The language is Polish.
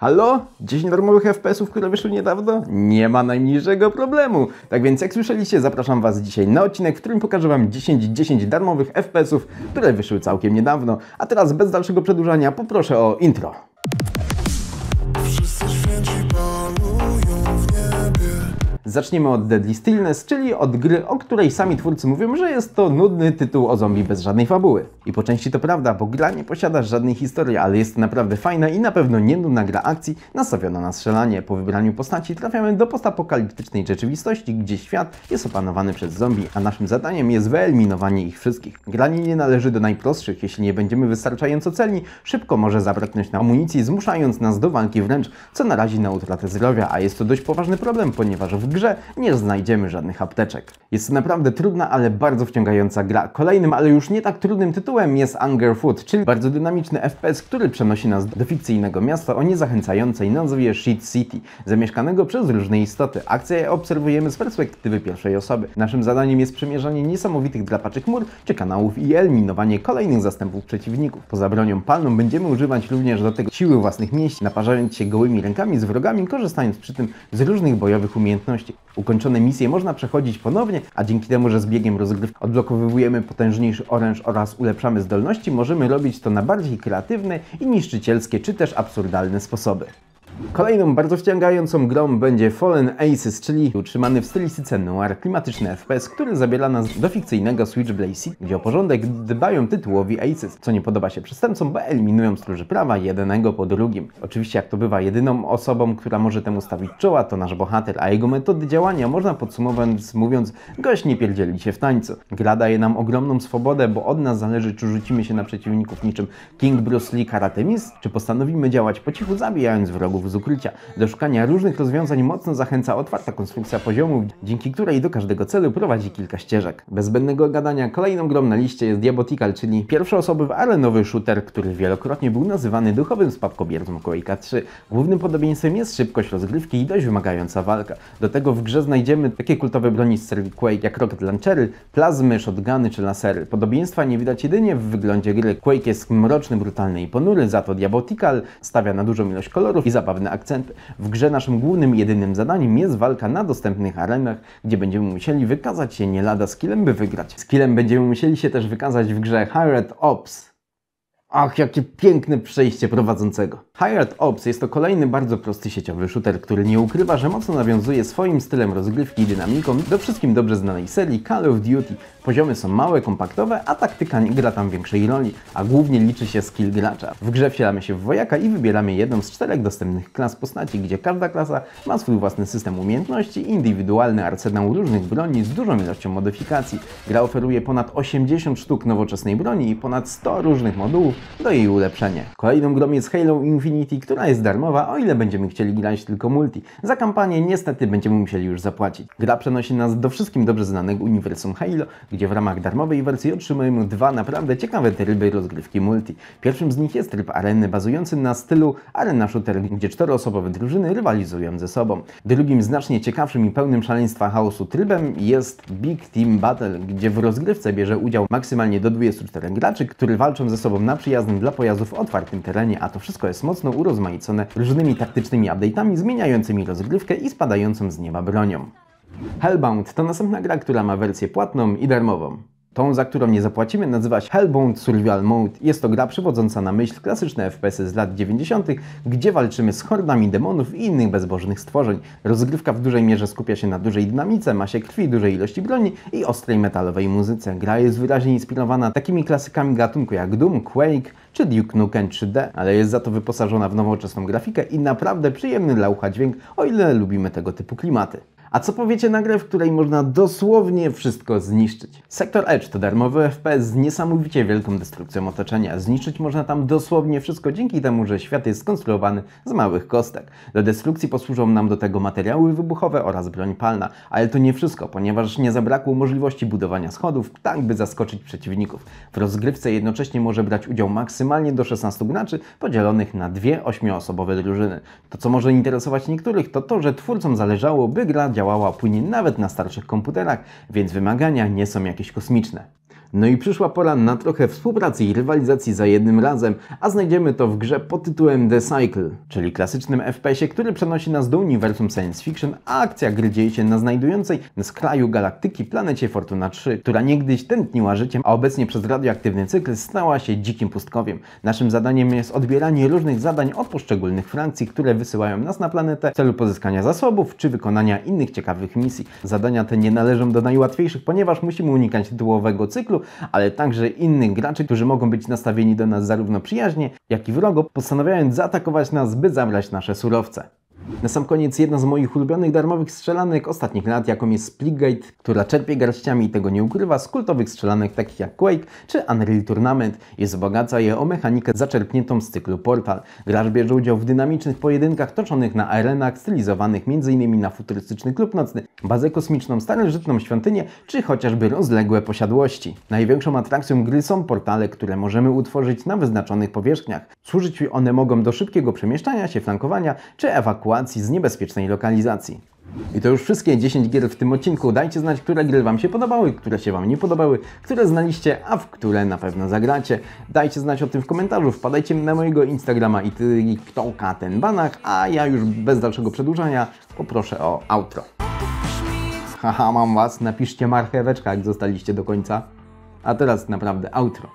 Halo? 10 darmowych FPS-ów, które wyszły niedawno? Nie ma najmniejszego problemu. Tak więc jak słyszeliście, zapraszam Was dzisiaj na odcinek, w którym pokażę Wam 10, 10 darmowych FPS-ów, które wyszły całkiem niedawno. A teraz bez dalszego przedłużania poproszę o intro. Zaczniemy od Deadly Stillness, czyli od gry, o której sami twórcy mówią, że jest to nudny tytuł o zombie bez żadnej fabuły. I po części to prawda, bo gra nie posiada żadnej historii, ale jest naprawdę fajna i na pewno nie nudna gra akcji nastawiona na strzelanie. Po wybraniu postaci trafiamy do postapokaliptycznej rzeczywistości, gdzie świat jest opanowany przez zombie, a naszym zadaniem jest wyeliminowanie ich wszystkich. Granie nie należy do najprostszych, jeśli nie będziemy wystarczająco celni, szybko może zabraknąć na amunicji, zmuszając nas do walki wręcz, co narazi na utratę zdrowia, a jest to dość poważny problem, ponieważ w grze nie znajdziemy żadnych apteczek. Jest to naprawdę trudna, ale bardzo wciągająca gra. Kolejnym, ale już nie tak trudnym tytułem jest Anger Food, czyli bardzo dynamiczny FPS, który przenosi nas do fikcyjnego miasta o niezachęcającej nazwie Shit City, zamieszkanego przez różne istoty. Akcję obserwujemy z perspektywy pierwszej osoby. Naszym zadaniem jest przemierzanie niesamowitych drapaczych mur czy kanałów i eliminowanie kolejnych zastępów przeciwników. Poza bronią palną będziemy używać również do tego siły własnych mięśni, naparzając się gołymi rękami z wrogami, korzystając przy tym z różnych bojowych umiejętności. Ukończone misje można przechodzić ponownie, a dzięki temu, że z biegiem rozgrywki odblokowujemy potężniejszy oręż oraz ulepszamy zdolności, możemy robić to na bardziej kreatywne i niszczycielskie czy też absurdalne sposoby. Kolejną bardzo wciągającą grą będzie Fallen Aces, czyli utrzymany w stylistyce noir klimatyczny FPS, który zabiera nas do fikcyjnego Switchblade City, gdzie o porządek dbają tytułowi Aces, co nie podoba się przestępcom, bo eliminują stróży prawa jednego po drugim. Oczywiście jak to bywa, jedyną osobą, która może temu stawić czoła to nasz bohater, a jego metody działania można podsumować mówiąc gość nie pierdzieli się w tańcu. Gra daje nam ogromną swobodę, bo od nas zależy czy rzucimy się na przeciwników niczym King Bruce Lee Karate Miss, czy postanowimy działać po cichu zabijając wrogów z ukrycia. Do szukania różnych rozwiązań mocno zachęca otwarta konstrukcja poziomów, dzięki której do każdego celu prowadzi kilka ścieżek. Bez zbędnego gadania kolejną grą na liście jest Diabotical, czyli pierwszoosobowy arenowy shooter, który wielokrotnie był nazywany duchowym spadkobiercą Quake'a 3. Głównym podobieństwem jest szybkość rozgrywki i dość wymagająca walka. Do tego w grze znajdziemy takie kultowe broni z serii Quake jak rocket launchery, plazmy, shotguny czy lasery. Podobieństwa nie widać jedynie w wyglądzie gry. Quake jest mroczny, brutalny i ponury, za to Diabotical stawia na dużą ilość kolorów i W grze naszym głównym jedynym zadaniem jest walka na dostępnych arenach, gdzie będziemy musieli wykazać się nie lada skillem, by wygrać. Skillem będziemy musieli się też wykazać w grze Hired Ops. Ach, jakie piękne przejście prowadzącego. Hired Ops jest to kolejny bardzo prosty sieciowy shooter, który nie ukrywa, że mocno nawiązuje swoim stylem rozgrywki i dynamiką do wszystkim dobrze znanej serii Call of Duty. Poziomy są małe, kompaktowe, a taktyka nie gra tam większej roli, a głównie liczy się skill gracza. W grze wcielamy się w wojaka i wybieramy jedną z czterech dostępnych klas postaci, gdzie każda klasa ma swój własny system umiejętności, indywidualny arsenał różnych broni z dużą ilością modyfikacji. Gra oferuje ponad 80 sztuk nowoczesnej broni i ponad 100 różnych modułów do jej ulepszenia. Kolejną grą jest Halo Infinity, która jest darmowa, o ile będziemy chcieli grać tylko multi. Za kampanię niestety będziemy musieli już zapłacić. Gra przenosi nas do wszystkim dobrze znanego uniwersum Halo, gdzie w ramach darmowej wersji otrzymujemy dwa naprawdę ciekawe tryby rozgrywki multi. Pierwszym z nich jest tryb areny bazujący na stylu arena shooter, gdzie czteroosobowe drużyny rywalizują ze sobą. Drugim znacznie ciekawszym i pełnym szaleństwa chaosu trybem jest Big Team Battle, gdzie w rozgrywce bierze udział maksymalnie do 24 graczy, którzy walczą ze sobą na przyjaznym dla pojazdów otwartym terenie, a to wszystko jest mocno urozmaicone różnymi taktycznymi update'ami zmieniającymi rozgrywkę i spadającą z nieba bronią. Hellbound to następna gra, która ma wersję płatną i darmową. Tą, za którą nie zapłacimy, nazywa się Hellbound Survival Mode. Jest to gra przywodząca na myśl klasyczne FPS-y z lat 90., gdzie walczymy z hordami demonów i innych bezbożnych stworzeń. Rozgrywka w dużej mierze skupia się na dużej dynamice, masie krwi, dużej ilości broni i ostrej metalowej muzyce. Gra jest wyraźnie inspirowana takimi klasykami gatunku jak Doom, Quake czy Duke Nukem 3D, ale jest za to wyposażona w nowoczesną grafikę i naprawdę przyjemny dla ucha dźwięk, o ile lubimy tego typu klimaty. A co powiecie na grę, w której można dosłownie wszystko zniszczyć? Sector Edge to darmowy FPS z niesamowicie wielką destrukcją otoczenia. Zniszczyć można tam dosłownie wszystko dzięki temu, że świat jest skonstruowany z małych kostek. Do destrukcji posłużą nam do tego materiały wybuchowe oraz broń palna. Ale to nie wszystko, ponieważ nie zabrakło możliwości budowania schodów, tak by zaskoczyć przeciwników. W rozgrywce jednocześnie może brać udział maksymalnie do 16 graczy, podzielonych na dwie ośmioosobowe drużyny. To co może interesować niektórych to to, że twórcom zależało, by gra działała płynnie nawet na starszych komputerach, więc wymagania nie są jakieś kosmiczne. No i przyszła pora na trochę współpracy i rywalizacji za jednym razem, a znajdziemy to w grze pod tytułem The Cycle, czyli klasycznym FPS-ie, który przenosi nas do uniwersum science fiction, a akcja gry dzieje się na znajdującej na skraju galaktyki planecie Fortuna 3, która niegdyś tętniła życiem, a obecnie przez radioaktywny cykl stała się dzikim pustkowiem. Naszym zadaniem jest odbieranie różnych zadań od poszczególnych frakcji, które wysyłają nas na planetę w celu pozyskania zasobów czy wykonania innych ciekawych misji. Zadania te nie należą do najłatwiejszych, ponieważ musimy unikać tytułowego cyklu, ale także innych graczy, którzy mogą być nastawieni do nas zarówno przyjaźnie, jak i wrogo, postanawiając zaatakować nas, by zabrać nasze surowce. Na sam koniec jedna z moich ulubionych darmowych strzelanek ostatnich lat, jaką jest Splitgate, która czerpie garściami i tego nie ukrywa z kultowych strzelanek takich jak Quake czy Unreal Tournament i wzbogaca je o mechanikę zaczerpniętą z cyklu Portal. Gracz bierze udział w dynamicznych pojedynkach toczonych na arenach stylizowanych m.in. na futurystyczny klub nocny, bazę kosmiczną, starożytną świątynię czy chociażby rozległe posiadłości. Największą atrakcją gry są portale, które możemy utworzyć na wyznaczonych powierzchniach. Służyć one mogą do szybkiego przemieszczania się, flankowania czy ewakuacji z niebezpiecznej lokalizacji. I to już wszystkie 10 gier w tym odcinku. Dajcie znać, które gry Wam się podobały, które się Wam nie podobały, które znaliście, a w które na pewno zagracie. Dajcie znać o tym w komentarzu, wpadajcie na mojego Instagrama i TikToka ten banach, a ja już bez dalszego przedłużania poproszę o outro. Haha, mam Was, napiszcie marcheweczka, jak zostaliście do końca. A teraz naprawdę outro.